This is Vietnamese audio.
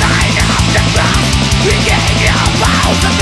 Sign up the ground We get your vows